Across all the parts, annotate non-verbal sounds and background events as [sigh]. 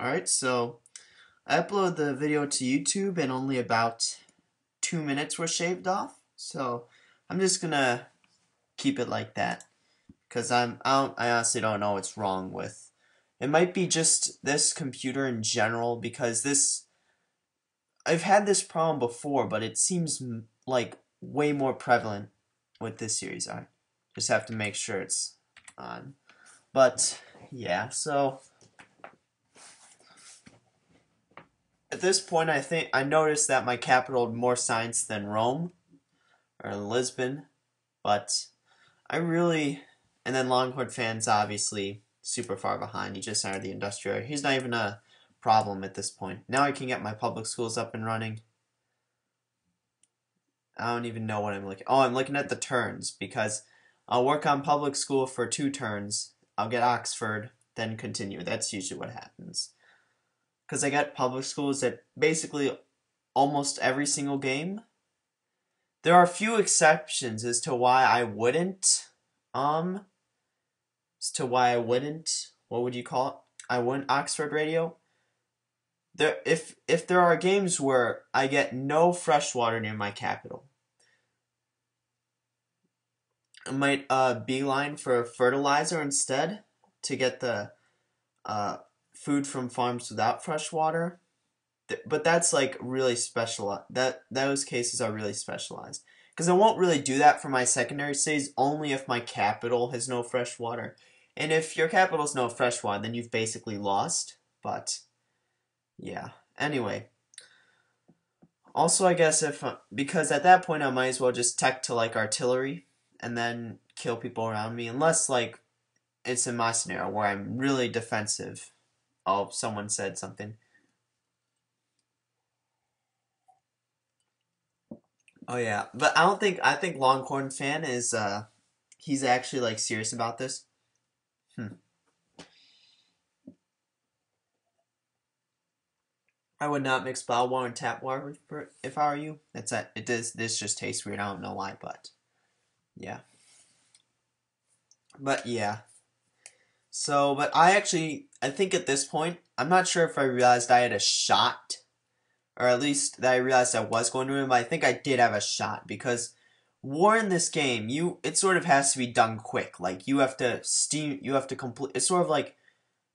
Alright, so I uploaded the video to YouTube and only about two minutes were shaved off. So I'm just gonna keep it like that. Cause I'm I, don't, I honestly don't know what's wrong with it might be just this computer in general because this I've had this problem before, but it seems like way more prevalent with this series. I just have to make sure it's on. But yeah, so at this point, I think I noticed that my capital had more science than Rome or Lisbon, but I really and then Longhorn fans obviously super far behind. He just entered the industrial. He's not even a problem at this point. Now I can get my public schools up and running. I don't even know what I'm looking. Oh, I'm looking at the turns because I'll work on public school for two turns. I'll get Oxford, then continue. That's usually what happens. Because I get public schools at basically almost every single game. There are a few exceptions as to why I wouldn't um as to why I wouldn't what would you call it? I wouldn't Oxford radio. There if if there are games where I get no fresh water near my capital. I might uh beeline for fertilizer instead to get the uh food from farms without fresh water. But that's like really special. That those cases are really specialized because I won't really do that for my secondary cities only if my capital has no fresh water. And if your capital's no fresh water, then you've basically lost. But yeah. Anyway. Also, I guess if uh, because at that point I might as well just tech to like artillery and then kill people around me, unless like it's in my scenario where I'm really defensive. Oh, someone said something. Oh yeah, but I don't think I think Longhorn fan is uh he's actually like serious about this. Hmm. I would not mix bottled water and tap water if I were you. That's that. It does. This just tastes weird. I don't know why, but yeah. But yeah. So, but I actually, I think at this point, I'm not sure if I realized I had a shot or at least that I realized I was going to win, but I think I did have a shot because war in this game, you it sort of has to be done quick. Like you have to steam, you have to complete. It's sort of like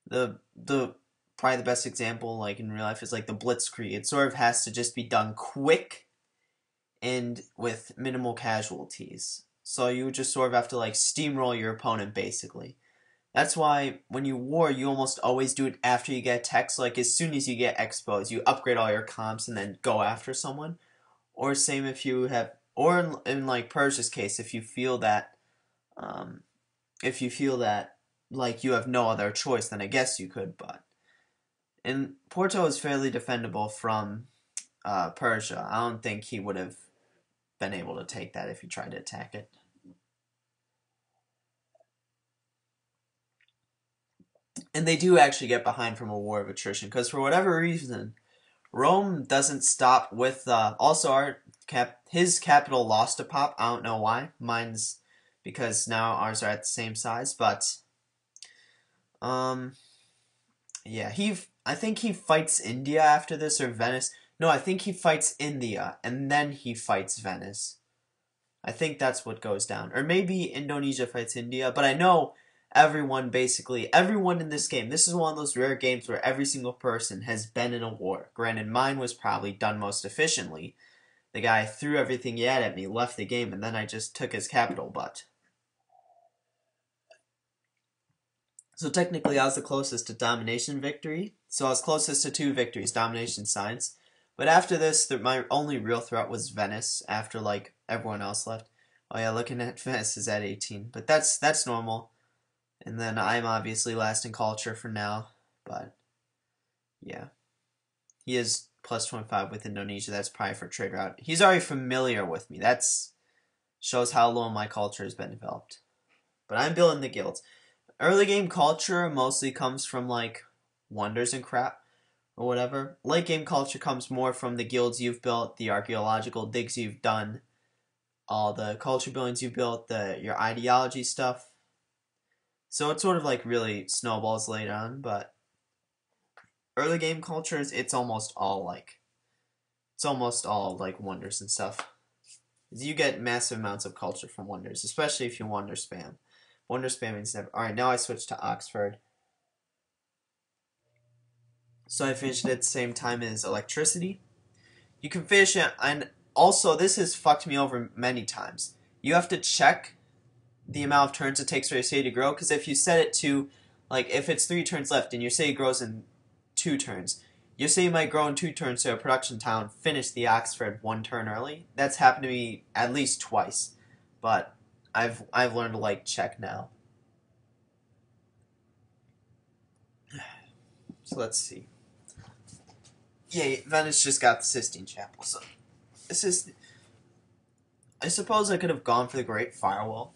the the probably the best example like in real life is like the blitzkrieg. It sort of has to just be done quick and with minimal casualties. So you just sort of have to like steamroll your opponent basically. That's why when you war, you almost always do it after you get text. Like as soon as you get expos, you upgrade all your comps and then go after someone. Or same if you have, or in, in like Persia's case, if you feel that, um, if you feel that like you have no other choice, then I guess you could. But and Porto is fairly defendable from uh, Persia. I don't think he would have been able to take that if he tried to attack it. And they do actually get behind from a war of attrition because for whatever reason, Rome doesn't stop with. Uh, also, our cap his capital lost a pop. I don't know why. Mine's because now ours are at the same size, but um, yeah, he. I think he fights India after this or Venice. No, I think he fights India and then he fights Venice. I think that's what goes down. Or maybe Indonesia fights India, but I know everyone basically everyone in this game. This is one of those rare games where every single person has been in a war. Granted mine was probably done most efficiently. The guy threw everything he had at me left the game and then i just took his capital but so technically i was the closest to domination victory. So i was closest to two victories domination science. But after this my only real threat was venice after like everyone else left. Oh yeah looking at [laughs] venice is at 18 but that's that's normal and then I'm obviously last in culture for now, but yeah. He is plus 25 with Indonesia. That's probably for trade route. He's already familiar with me. That's shows how low my culture has been developed. But I'm building the guilds. Early game culture mostly comes from like wonders and crap or whatever. Late game culture comes more from the guilds you've built, the archaeological digs you've done, all the culture buildings you've built, the your ideology stuff, so it sort of like really snowballs later on, but early game cultures, it's almost all like, it's almost all like wonders and stuff. You get massive amounts of culture from wonders, especially if you wonder spam. Wonder spam means never. All right, now I switch to Oxford. So I finished it at the same time as electricity. You can finish it, and also this has fucked me over many times. You have to check the amount of turns it takes for your city to grow, because if you set it to, like, if it's three turns left and your city grows in two turns, your city might grow in two turns to a production town, finish the Oxford one turn early. That's happened to me at least twice, but I've I've learned to like check now. [sighs] So let's see. Yeah, Venice just got the Sistine Chapel, so this is. I suppose I could have gone for the Great Firewall.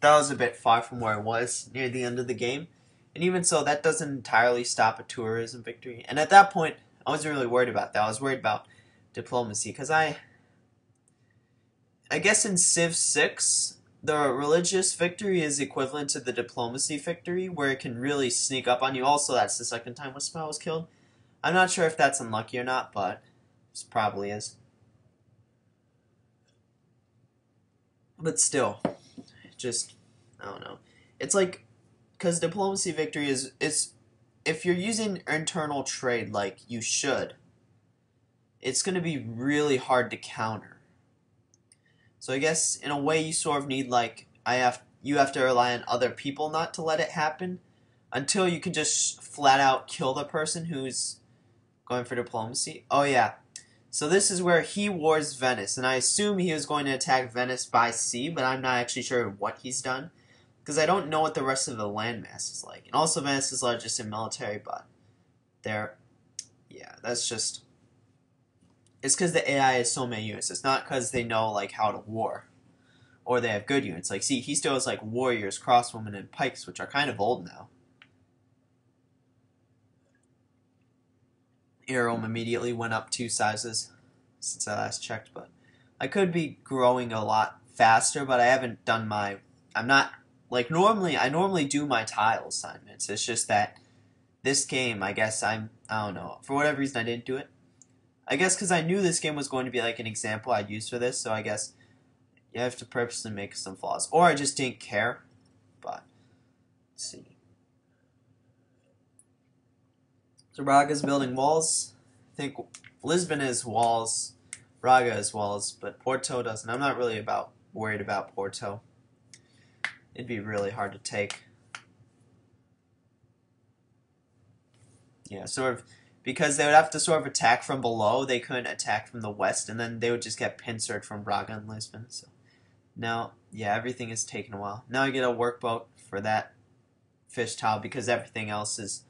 That was a bit far from where I was near the end of the game, and even so, that doesn't entirely stop a tourism victory. And at that point, I wasn't really worried about that. I was worried about diplomacy because I. I guess in Civ 6, the religious victory is equivalent to the diplomacy victory, where it can really sneak up on you. Also, that's the second time Westphal was killed. I'm not sure if that's unlucky or not, but it probably is. But still, just I don't know. It's like because diplomacy victory is is if you're using internal trade like you should, it's going to be really hard to counter. So I guess in a way you sort of need like I have you have to rely on other people not to let it happen until you can just flat out kill the person who's going for diplomacy. Oh yeah. So this is where he wars Venice, and I assume he was going to attack Venice by sea, but I'm not actually sure what he's done. Because I don't know what the rest of the landmass is like. And also Venice is largest in military, but there, yeah, that's just, it's because the AI has so many units. It's not because they know, like, how to war. Or they have good units. Like, see, he still has, like, warriors, crossbowmen, and pikes, which are kind of old now. Rome immediately went up two sizes since I last checked, but I could be growing a lot faster, but I haven't done my, I'm not, like normally, I normally do my tile assignments, it's just that this game, I guess I'm, I don't know, for whatever reason I didn't do it. I guess because I knew this game was going to be like an example I'd use for this, so I guess you have to purposely make some flaws. Or I just didn't care, but, see. So Braga's building walls. I think Lisbon is walls, Braga is walls, but Porto doesn't. I'm not really about worried about Porto. It'd be really hard to take. Yeah, sort of because they would have to sort of attack from below. They couldn't attack from the west, and then they would just get pincered from Braga and Lisbon. So now, yeah, everything is taking a while. Now I get a workboat for that fish tile because everything else is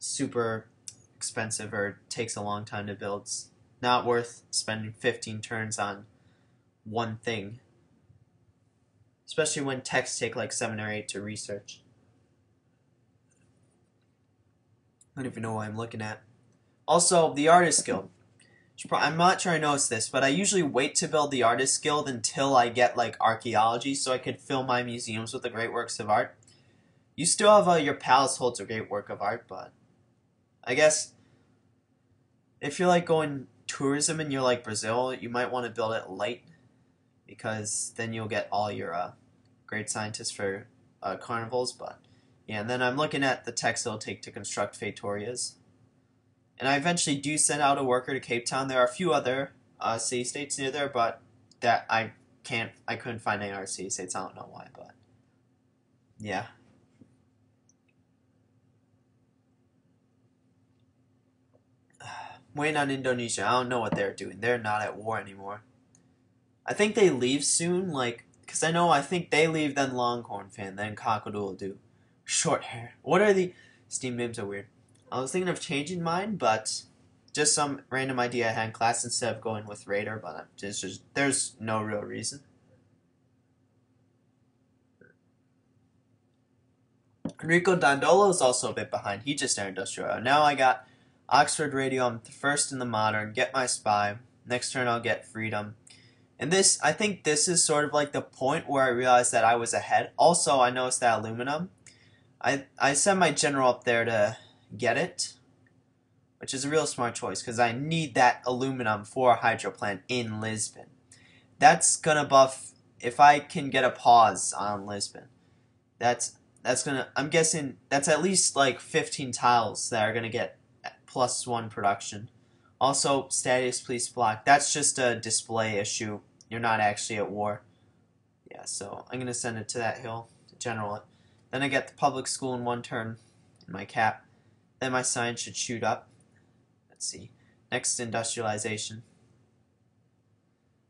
super expensive or takes a long time to build. It's not worth spending 15 turns on one thing. Especially when texts take like 7 or 8 to research. I don't even know what I'm looking at. Also, the Artist Guild. I'm not sure I noticed this, but I usually wait to build the Artist Guild until I get like archaeology so I could fill my museums with the great works of art. You still have uh, your palace holds a great work of art, but I guess if you're like going tourism and you're like Brazil, you might want to build it light because then you'll get all your uh, great scientists for uh, carnivals. But yeah, and then I'm looking at the text it'll take to construct Feitorias. And I eventually do send out a worker to Cape Town. There are a few other uh, city states near there, but that I can't, I couldn't find any other city states. I don't know why, but yeah. Waiting on Indonesia. I don't know what they're doing. They're not at war anymore. I think they leave soon, like, because I know I think they leave, then Longhorn fan, then Cockadoodle do. Short hair. What are the. Steam names are weird. I was thinking of changing mine, but just some random idea I had in class instead of going with Raider, but just, just there's no real reason. Enrico Dandolo is also a bit behind. He just entered Industrial. Now I got Oxford Radio, I'm the first in the modern. Get my spy. Next turn, I'll get freedom. And this, I think this is sort of like the point where I realized that I was ahead. Also, I noticed that aluminum. I I sent my general up there to get it, which is a real smart choice because I need that aluminum for a hydro plant in Lisbon. That's gonna buff if I can get a pause on Lisbon. That's that's gonna. I'm guessing that's at least like 15 tiles that are gonna get plus one production. Also, status police block. That's just a display issue. You're not actually at war. Yeah, so I'm gonna send it to that hill to general it. Then I get the public school in one turn in my cap. Then my sign should shoot up. Let's see. Next, industrialization.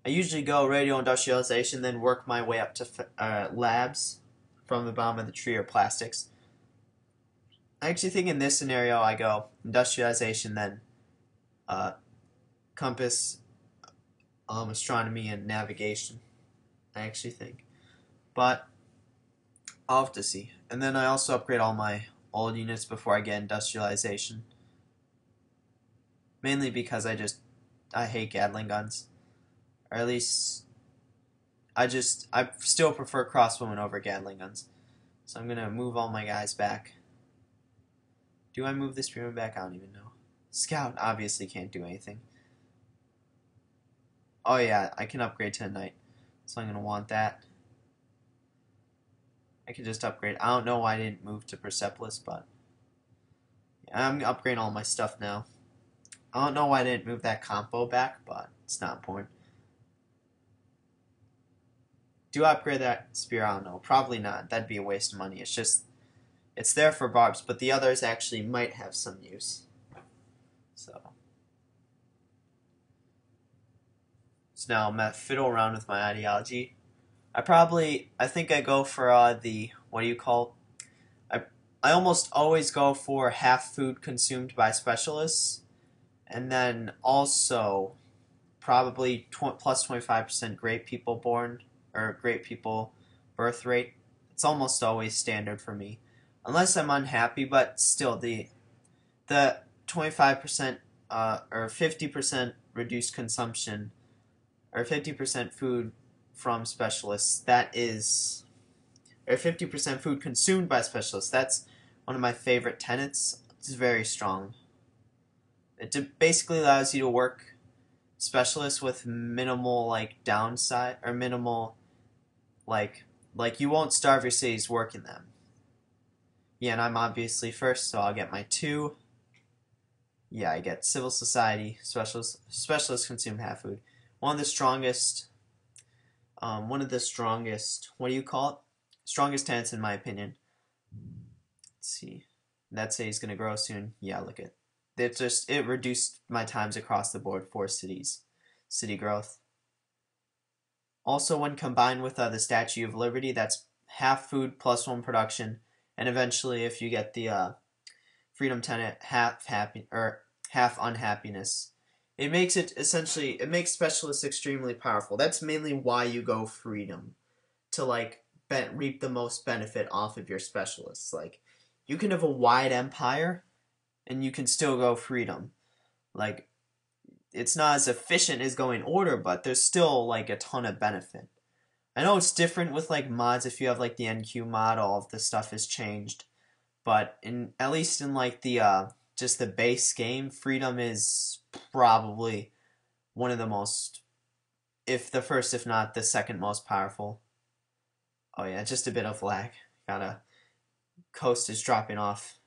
I usually go radio industrialization, then work my way up to uh, labs from the bottom of the tree or plastics. I actually think in this scenario I go industrialization, then uh, compass, um, astronomy, and navigation. I actually think. But I'll have to see. And then I also upgrade all my old units before I get industrialization. Mainly because I just I hate Gatling guns. Or at least I just I still prefer crossbowmen over Gatling guns. So I'm gonna move all my guys back. Do I move this spearman back? I don't even know. Scout obviously can't do anything. Oh yeah, I can upgrade to a knight. So I'm gonna want that. I can just upgrade. I don't know why I didn't move to Persepolis, but I'm upgrading all my stuff now. I don't know why I didn't move that combo back, but it's not important. Do I upgrade that spear? I don't know. Probably not. That'd be a waste of money. It's just, it's there for barbs, but the others actually might have some use. So. So now I'm going to fiddle around with my ideology. I probably, I think I go for uh, the, what do you call, I, I almost always go for half food consumed by specialists, and then also probably tw plus 25% great people born, or great people birth rate. It's almost always standard for me, unless I'm unhappy, but still the, the 25% uh, or 50% reduced consumption, or 50% food from specialists. That is, or 50% food consumed by specialists. That's one of my favorite tenets. It's very strong. It basically allows you to work specialists with minimal like downside or minimal like like you won't starve your cities working them. Yeah, and I'm obviously first, so I'll get my two. Yeah, I get civil society specialists. Specialists consume half food. One of the strongest um, one of the strongest, what do you call it? Strongest tenants in my opinion. Let's see. That he's going to grow soon. Yeah, look at it. just, it reduced my times across the board for cities. City growth. Also, when combined with uh, the Statue of Liberty, that's half food plus one production. And eventually, if you get the uh, freedom tenant, half happy or half unhappiness. It makes it essentially it makes specialists extremely powerful. That's mainly why you go freedom to like ben- reap the most benefit off of your specialists. Like you can have a wide empire and you can still go freedom. Like it's not as efficient as going order, but there's still like a ton of benefit. I know it's different with like mods if you have like the NQ mod, all of the stuff has changed. But in at least in like the uh just the base game, Freedom is probably one of the most, if the first, if not the second most powerful. Oh yeah, just a bit of lag. Gotta, Coast is dropping off.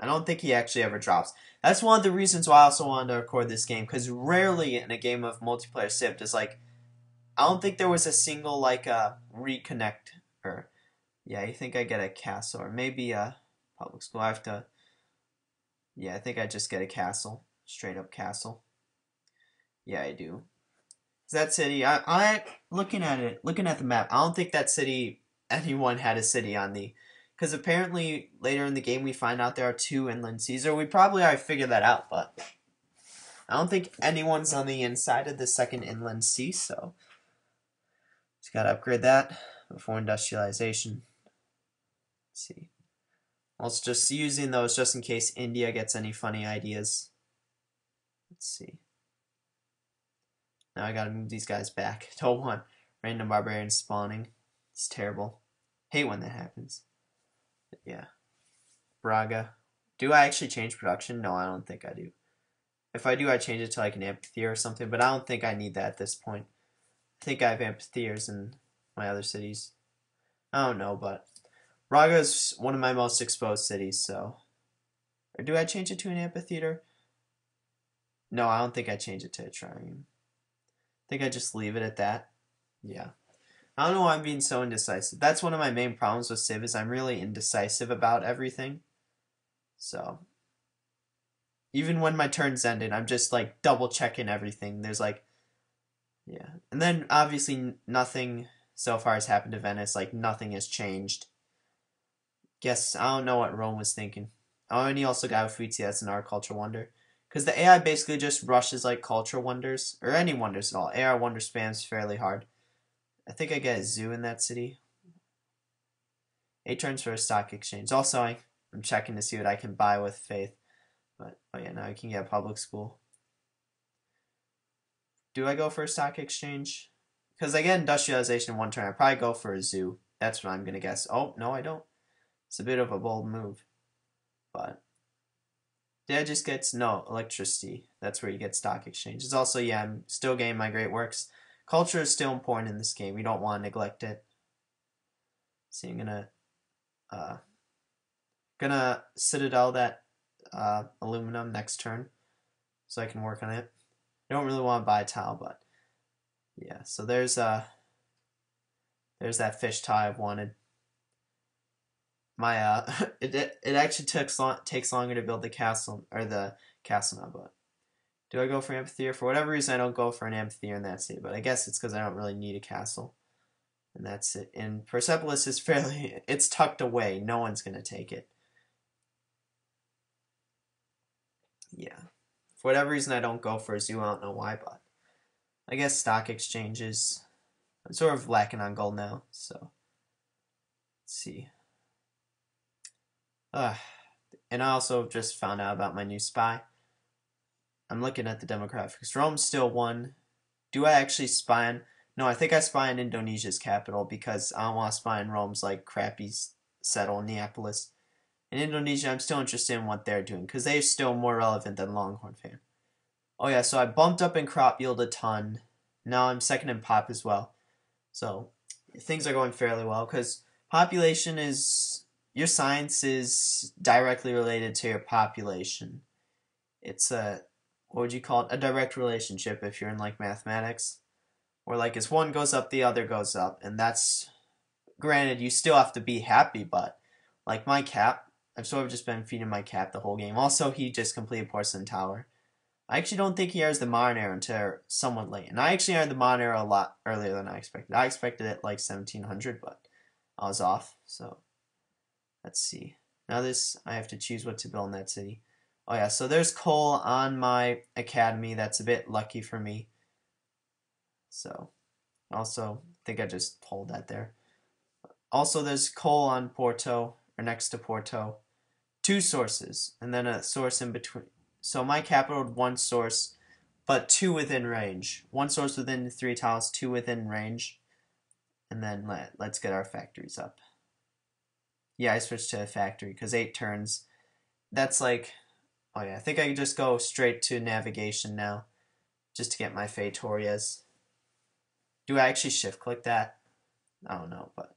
I don't think he actually ever drops. That's one of the reasons why I also wanted to record this game, because rarely in a game of multiplayer Civ does like, I don't think there was a single like uh, reconnect or, yeah, you think I get a castle or maybe a public school. I have to yeah, I think I just get a castle. Straight up castle. Yeah, I do. That city, I, I, looking at it, looking at the map, I don't think that city, [laughs] anyone had a city on the, because apparently later in the game we find out there are two inland seas, or we probably already figured that out, but I don't think anyone's on the inside of the second inland sea, so gotta upgrade that before industrialization. Let's see. Was just using those just in case India gets any funny ideas. Let's see. Now I gotta move these guys back. [laughs] Don't want random barbarians spawning. It's terrible. Hate when that happens. But yeah. Braga. Do I actually change production? No, I don't think I do. If I do, I change it to like an amphitheater or something, but I don't think I need that at this point. Think I have amphitheaters in my other cities. I don't know, but Braga is one of my most exposed cities, so. Or do I change it to an amphitheater? No, I don't think I change it to a trireme. I think I just leave it at that. Yeah. I don't know why I'm being so indecisive. That's one of my main problems with Civ is I'm really indecisive about everything. So even when my turn's ended, I'm just like double checking everything. There's like yeah. And then obviously nothing so far has happened to Venice. Like nothing has changed. Guess I don't know what Rome was thinking. Oh, and he also got a Uffizi. That's an art culture wonder. Because the AI basically just rushes like culture wonders or any wonders at all. AR wonder spams fairly hard. I think I get a zoo in that city. Eight turns for a stock exchange. Also, I, I'm checking to see what I can buy with faith. But, oh yeah, now I can get public school. Do I go for a stock exchange? Because I get industrialization in one turn. I probably go for a zoo. That's what I'm going to guess. Oh, no, I don't. It's a bit of a bold move. But, did I just gets, no, electricity. That's where you get stock exchange. It's also, yeah, I'm still getting my great works. Culture is still important in this game. We don't want to neglect it. See, I'm gonna uh, gonna citadel that uh, aluminum next turn, so I can work on it. I don't really want to buy a tile, but yeah. So there's uh there's that fish tile I've wanted. My uh, [laughs] it it actually takes long, takes longer to build the castle or the castle now, but do I go for amphitheater? For whatever reason, I don't go for an amphitheater in that city, but I guess it's because I don't really need a castle. And that's it. And Persepolis is [laughs] fairly, it's tucked away. No one's going to take it. Yeah. For whatever reason, I don't go for a zoo. I don't know why, but I guess stock exchanges. I'm sort of lacking on gold now, so let's see. Uh, and I also just found out about my new spy. I'm looking at the demographics. Rome's still one. Do I actually spy on? No, I think I spy on Indonesia's capital because I don't want to spy on Rome's like crappy settle Neapolis. In Indonesia, I'm still interested in what they're doing because they're still more relevant than Longhorn fan. Oh yeah, so I bumped up in crop yield a ton. Now I'm second in pop as well. So things are going fairly well because population is your science is directly related to your population. It's a what would you call it? A direct relationship if you're in like mathematics. Or like as one goes up, the other goes up. And that's granted you still have to be happy, but like my cap, I've sort of just been feeding my cap the whole game. Also he just completed Porcelain Tower. I actually don't think he airs the modern era until somewhat late. And I actually aired the modern era a lot earlier than I expected. I expected it like 1700, but I was off. So let's see. Now this, I have to choose what to build in that city. Oh yeah, so there's coal on my academy. That's a bit lucky for me. So, also, I think I just pulled that there. Also, there's coal on Porto, or next to Porto. Two sources, and then a source in between. So my capital would one source, but two within range. One source within three tiles, two within range. And then let, let's get our factories up. Yeah, I switched to a factory, because eight turns. That's like Oh yeah, I think I can just go straight to navigation now, just to get my Feitorias. Do I actually shift click that? I don't know, but...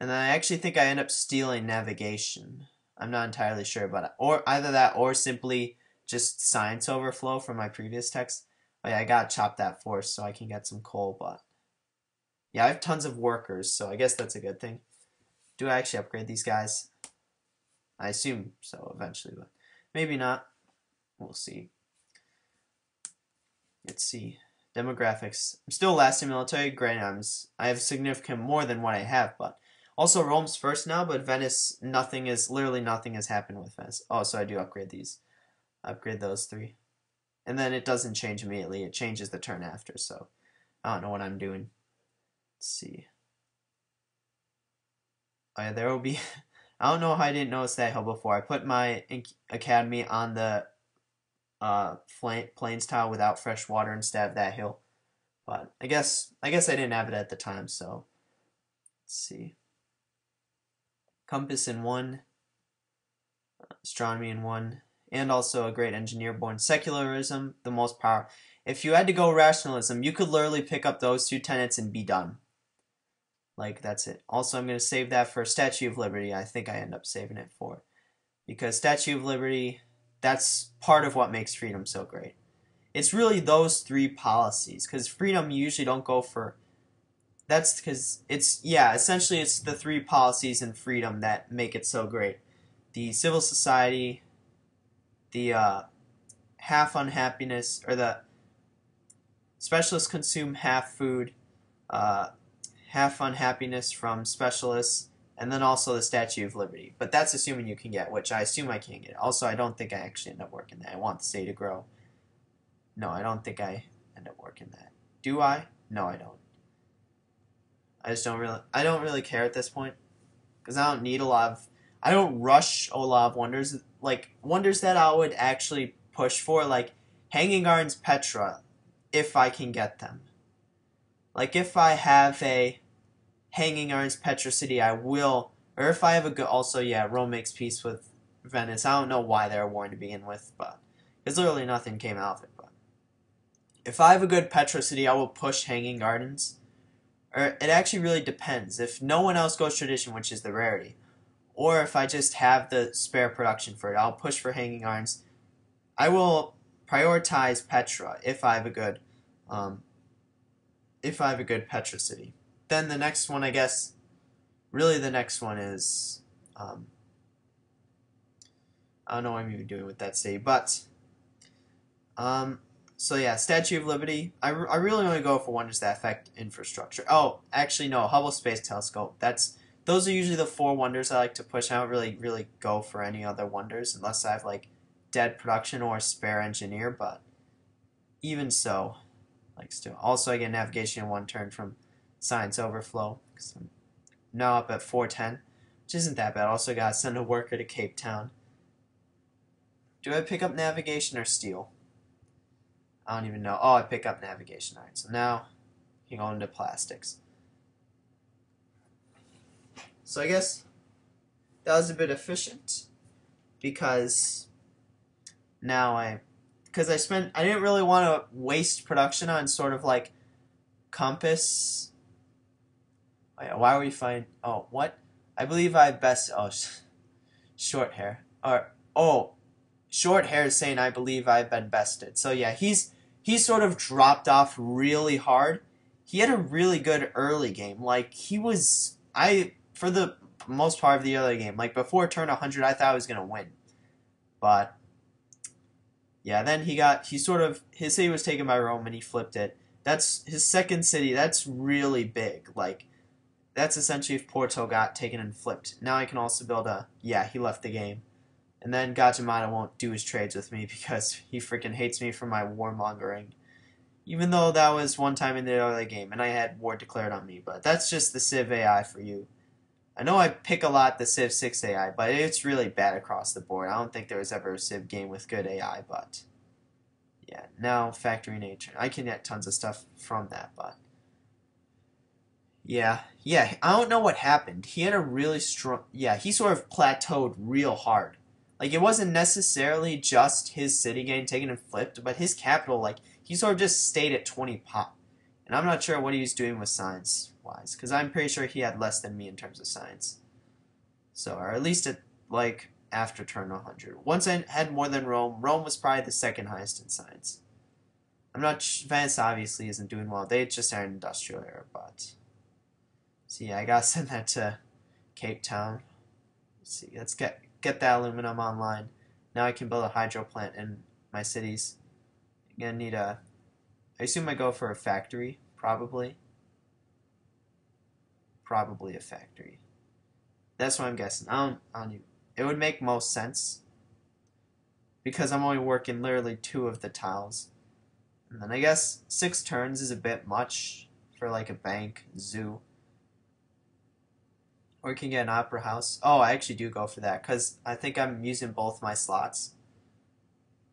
And then I actually think I end up stealing navigation. I'm not entirely sure, but... Or either that, or simply just science overflow from my previous text. Oh yeah, I gotta chop that force so I can get some coal, but... Yeah, I have tons of workers, so I guess that's a good thing. Do I actually upgrade these guys? I assume so eventually, but... Maybe not. We'll see. Let's see. Demographics. I'm still last in military. Granted, I'm, I have significant more than what I have, but also Rome's first now, but Venice, nothing is, literally nothing has happened with Venice. Oh, so I do upgrade these. Upgrade those three. And then it doesn't change immediately. It changes the turn after, so I don't know what I'm doing. Let's see. Oh yeah, there will be [laughs] I don't know how I didn't notice that hill before. I put my academy on the uh, plains tile without fresh water instead of that hill. But I guess I guess I didn't have it at the time, so let's see. Compass in one. astronomy in one, and also a great engineer born. Secularism, the most power. If you had to go rationalism, you could literally pick up those two tenets and be done. Like, that's it. Also, I'm going to save that for Statue of Liberty. I think I end up saving it for. Because Statue of Liberty, that's part of what makes freedom so great. It's really those three policies. Because freedom, you usually don't go for. That's because it's, yeah, essentially it's the three policies and freedom that make it so great the civil society, the uh, half unhappiness, or the specialists consume half food, uh, half unhappiness from specialists, and then also the Statue of Liberty. But that's assuming you can get, which I assume I can't get. Also, I don't think I actually end up working that. I want the state to grow. No, I don't think I end up working that. Do I? No, I don't. I just don't really. I don't really care at this point because I don't need a lot of I don't rush a lot of wonders. Like wonders that I would actually push for, like Hanging Gardens Petra, if I can get them. Like if I have a Hanging Gardens Petra City, I will. Or if I have a good, also yeah, Rome makes peace with Venice. I don't know why they're warned to begin with, but because literally nothing came out of it. But if I have a good Petra City, I will push Hanging Gardens. Or it actually really depends. If no one else goes tradition, which is the rarity, or if I just have the spare production for it, I'll push for Hanging Gardens. I will prioritize Petra if I have a good, um, if I have a good Petra city. Then the next one, I guess, really the next one is, um, I don't know what I'm even doing with that city, but, um, so yeah, Statue of Liberty. I, I really only go for wonders that affect infrastructure. Oh, actually no, Hubble Space Telescope. That's those are usually the four wonders I like to push. I don't really really go for any other wonders unless I have like dead production or spare engineer, but even so, like still. Also I get navigation in one turn from science overflow. Cause I'm now up at 410, which isn't that bad. Also got to send a worker to Cape Town. Do I pick up navigation or steel? I don't even know. Oh, I pick up navigation. Alright, so now you go into plastics. So I guess that was a bit efficient because now I because I spent I didn't really want to waste production on sort of like compass. Why were you find? Oh, what? I believe I best. Oh, [laughs] short hair. Or oh, short hair is saying I believe I've been bested. So yeah, he's he's sort of dropped off really hard. He had a really good early game. Like he was I for the most part of the early game. Like before turn 100, I thought I was gonna win, but yeah, then he got he sort of his city was taken by Rome and he flipped it. That's his second city. That's really big. Like that's essentially if Porto got taken and flipped. Now I can also build a yeah. He left the game. And then Gajah Mada won't do his trades with me [laughs] because he freaking hates me for my warmongering. Even though that was one time in the early game and I had war declared on me, but that's just the Civ AI for you. I know I pick a lot the Civ 6 AI, but it's really bad across the board. I don't think there was ever a Civ game with good AI, but yeah. Now Factory Nature. I can get tons of stuff from that, but yeah, yeah. I don't know what happened. He had a really strong. Yeah, he sort of plateaued real hard. Like it wasn't necessarily just his city getting taken and flipped, but his capital, like he sort of just stayed at 20 pop. And I'm not sure what he was doing with science wise, because I'm pretty sure he had less than me in terms of science. So, or at least at like after turn 100. Once I had more than Rome, Rome was probably the second highest in science. I'm not. Venice obviously isn't doing well. They just are an industrial era, but see, yeah, I gotta [laughs] send that to Cape Town. Let's see, let's get get that aluminum online. Now I can build a hydro plant in my cities. I'm gonna need a. I assume I go for a factory, probably probably a factory. That's what I'm guessing. I don't, I don't it would make most sense because I'm only working literally two of the tiles. And then I guess six turns is a bit much for like a bank, zoo. Or you can get an opera house. Oh, I actually do go for that because I think I'm using both my slots.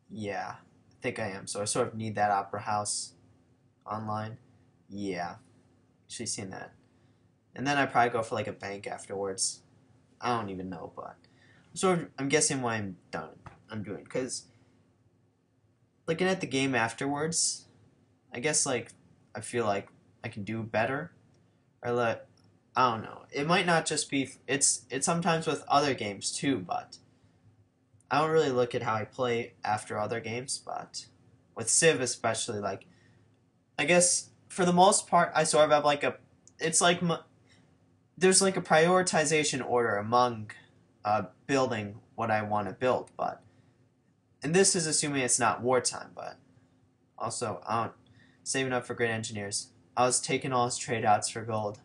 Yeah, I think I am. So I sort of need that opera house online. Yeah, actually seen that. And then I'd probably go for like a bank afterwards. I don't even know, but sort of, I'm guessing why I'm done. I'm doing because looking at the game afterwards, I guess like I feel like I can do better, or let I don't know. It might not just be it's it's sometimes with other games too, but I don't really look at how I play after other games, but with Civ especially, like I guess for the most part, I sort of have like a it's like there's like a prioritization order among uh, building what I want to build, but and this is assuming it's not wartime, but also I don't saving up for great engineers. I was taking all his trade outs for gold.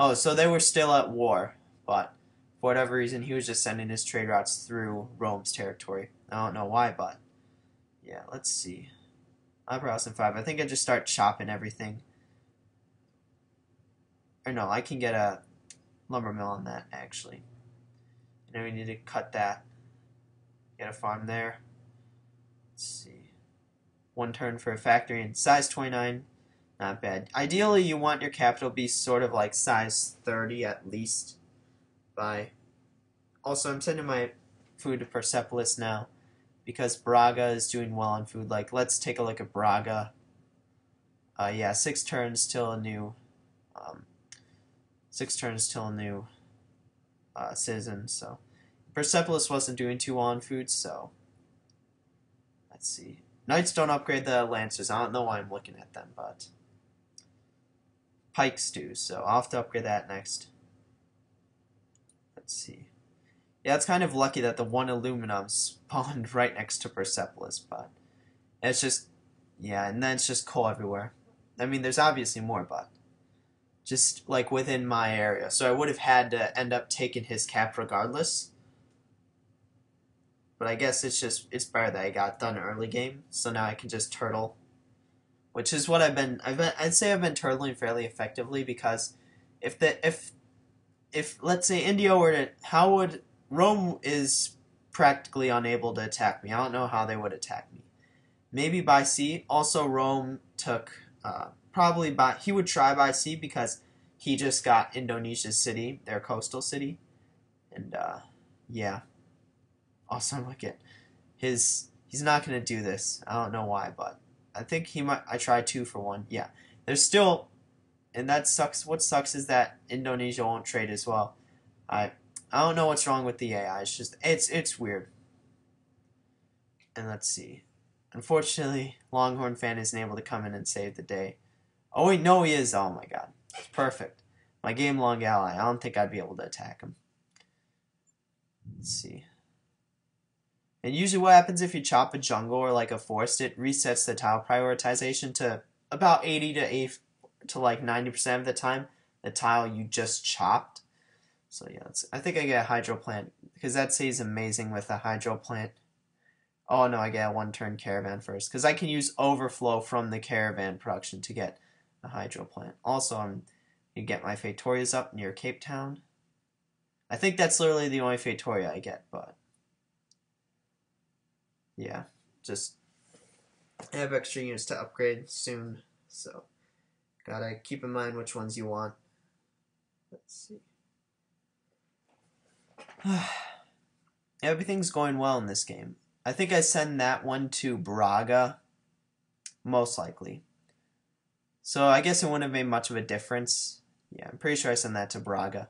Oh, so they were still at war, but for whatever reason, he was just sending his trade routes through Rome's territory. I don't know why, but yeah, let's see. Eyebrows in 5. I think I just start chopping everything. Or no, I can get a lumber mill on that, actually. And then we need to cut that. Get a farm there. Let's see. One turn for a factory and size 29. Not bad. Ideally, you want your capital be sort of like size 30 at least. By. Also, I'm sending my food to Persepolis now because Braga is doing well on food. Like, let's take a look at Braga. Uh, yeah, six turns till a new, um, six turns till a new uh, citizen. So Persepolis wasn't doing too well on food. So let's see. Knights don't upgrade the lancers. I don't know why I'm looking at them, but pikes do. So I'll have to upgrade that next. Let's see. Yeah, it's kind of lucky that the one aluminum spawned [laughs] right next to Persepolis, but it's just, yeah, and then it's just coal everywhere. I mean, there's obviously more, but just like within my area. So I would have had to end up taking his cap regardless. But I guess it's just, it's better that I got done early game, so now I can just turtle. Which is what I've been, I've been, I'd say I've been turtling fairly effectively because if the, if, if, let's say India were to, how would Rome is practically unable to attack me. I don't know how they would attack me. Maybe by sea. Also, Rome took uh, probably by he would try by sea because he just got Indonesia's city, their coastal city, and uh, yeah. Also, look at his. He's not gonna do this. I don't know why, but I think he might. I tried two for one. Yeah, there's still, and that sucks. What sucks is that Indonesia won't trade as well. I I don't know what's wrong with the AI. It's just it's it's weird. And let's see. Unfortunately, Longhorn fan isn't able to come in and save the day. Oh wait, no, he is. Oh my god, it's perfect. My game long ally. I don't think I'd be able to attack him. Let's see. And usually, what happens if you chop a jungle or like a forest? It resets the tile prioritization to about eighty to eight to like ninety percent of the time. The tile you just chopped so yeah, I think I get a hydro plant because that stays amazing with a hydro plant. Oh no, I get a one turn caravan first because I can use overflow from the caravan production to get a hydro plant. Also, I'm you get my Feitorias up near Cape Town. I think that's literally the only Feitoria I get, but yeah, just I have extra units to upgrade soon, so gotta keep in mind which ones you want. Let's see. [sighs] Everything's going well in this game. I think I send that one to Braga, most likely. So I guess it wouldn't have made much of a difference. Yeah, I'm pretty sure I send that to Braga.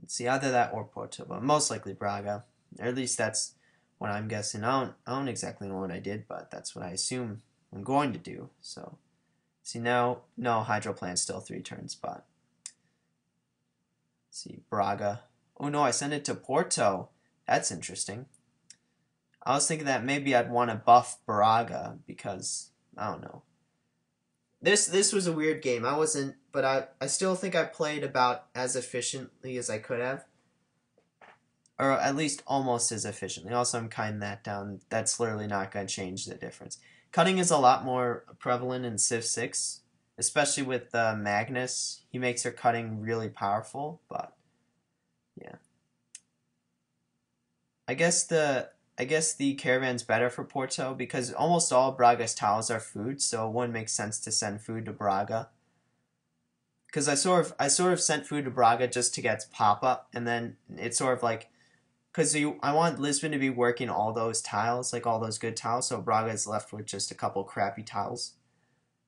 Let's see, either that or Porto, but most likely Braga. Or at least that's what I'm guessing. I don't, I don't exactly know what I did, but that's what I assume I'm going to do. So, see now, no, Hydro Plant still three turns, but see, Braga. Oh no, I sent it to Porto. That's interesting. I was thinking that maybe I'd want to buff Braga because I don't know. This this was a weird game. I wasn't, but I I still think I played about as efficiently as I could have, or at least almost as efficiently. Also, I'm cutting that down. That's literally not going to change the difference. Cutting is a lot more prevalent in Civ Six especially with uh, Magnus. He makes her cutting really powerful, but yeah. I guess the I guess the caravan's better for Porto because almost all Braga's tiles are food, so it wouldn't make sense to send food to Braga. because I sort of I sort of sent food to Braga just to get pop up, and then it's sort of like because I want Lisbon to be working all those tiles, like all those good tiles, so Braga is left with just a couple crappy tiles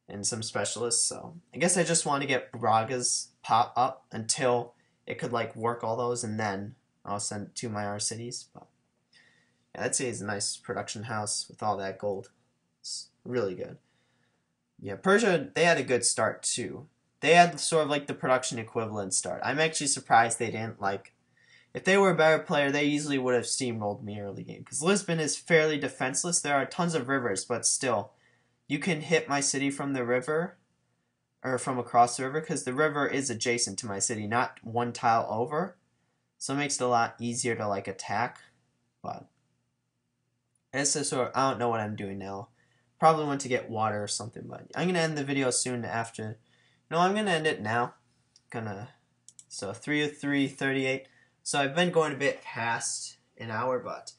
and some specialists. So I guess I just want to get Braga's pop up until it could like work all those, and then I'll send it to my R cities. But yeah, I'd say it's a nice production house with all that gold. It's really good. Yeah, Persia they had a good start too. They had sort of like the production equivalent start. I'm actually surprised they didn't like. If they were a better player, they easily would have steamrolled me early game. Because Lisbon is fairly defenseless. There are tons of rivers, but still, you can hit my city from the river or from across the river because the river is adjacent to my city, not one tile over. So it makes it a lot easier to like attack. But it's of, I don't know what I'm doing now. Probably want to get water or something, but I'm gonna end the video soon after. No, I'm gonna end it now. Gonna so three 303.38. So I've been going a bit past an hour, but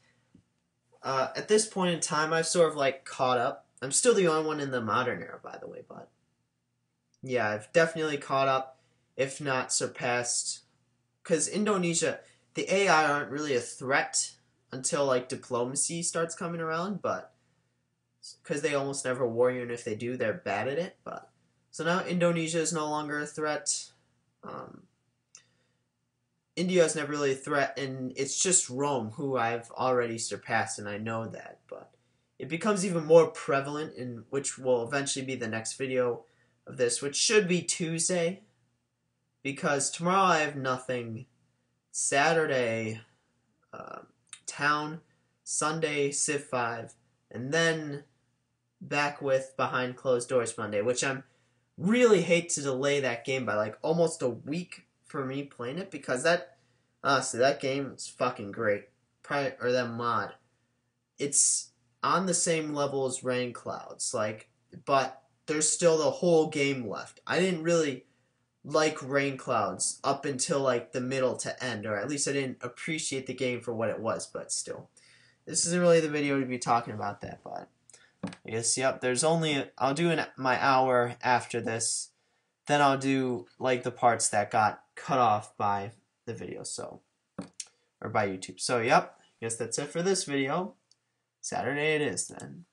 uh, at this point in time, I've sort of like caught up. I'm still the only one in the modern era, by the way, but yeah, I've definitely caught up, if not surpassed. Because Indonesia, the AI aren't really a threat until like diplomacy starts coming around, but because they almost never war you, and if they do, they're bad at it. But so now Indonesia is no longer a threat. Um, India is never really a threat, and it's just Rome who I've already surpassed, and I know that. But it becomes even more prevalent, in which will eventually be the next video of this, which should be Tuesday, because tomorrow I have nothing. Saturday, uh, town. Sunday, Civ 5, and then back with Behind Closed Doors Monday, which I'm really hate to delay that game by like almost a week for me playing it because that honestly that game is fucking great. Probably, or that mod. It's on the same level as Rain Clouds, like but there's still the whole game left. I didn't really like Rain Clouds up until like the middle to end, or at least I didn't appreciate the game for what it was, but still. This isn't really the video to be talking about that, but I guess, yep, there's only, I'll do an, my hour after this, then I'll do like the parts that got cut off by the video, so, or by YouTube. So, yep, I guess that's it for this video. Saturday it is then.